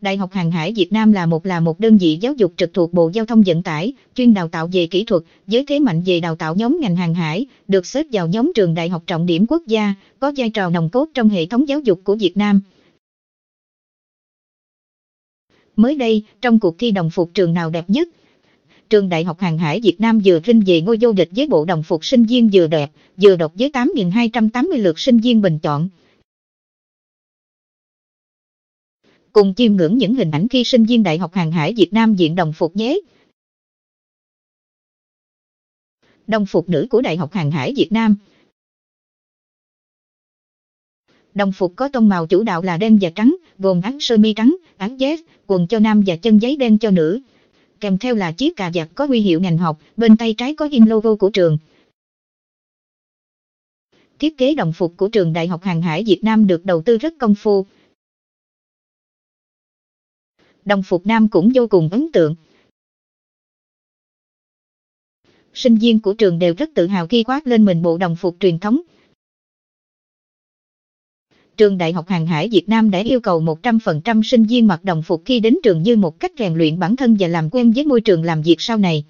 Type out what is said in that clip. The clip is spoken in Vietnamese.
Đại học Hàng hải Việt Nam là một là một đơn vị giáo dục trực thuộc Bộ Giao thông Vận tải, chuyên đào tạo về kỹ thuật, với thế mạnh về đào tạo nhóm ngành hàng hải, được xếp vào nhóm trường đại học trọng điểm quốc gia, có vai trò nòng cốt trong hệ thống giáo dục của Việt Nam. Mới đây, trong cuộc thi đồng phục trường nào đẹp nhất, trường Đại học Hàng hải Việt Nam vừa vinh về ngôi vô địch với bộ đồng phục sinh viên vừa đẹp, vừa độc với 8.280 lượt sinh viên bình chọn. Cùng chiêm ngưỡng những hình ảnh khi sinh viên Đại học Hàng hải Việt Nam diện đồng phục nhé. Đồng phục nữ của Đại học Hàng hải Việt Nam Đồng phục có tông màu chủ đạo là đen và trắng, gồm áo sơ mi trắng, áo vest, quần cho nam và chân giấy đen cho nữ. Kèm theo là chiếc cà vạt có huy hiệu ngành học, bên tay trái có in logo của trường. Thiết kế đồng phục của trường Đại học Hàng hải Việt Nam được đầu tư rất công phu. Đồng phục nam cũng vô cùng ấn tượng. Sinh viên của trường đều rất tự hào khi khoác lên mình bộ đồng phục truyền thống. Trường Đại học Hàng hải Việt Nam đã yêu cầu 100% sinh viên mặc đồng phục khi đến trường như một cách rèn luyện bản thân và làm quen với môi trường làm việc sau này.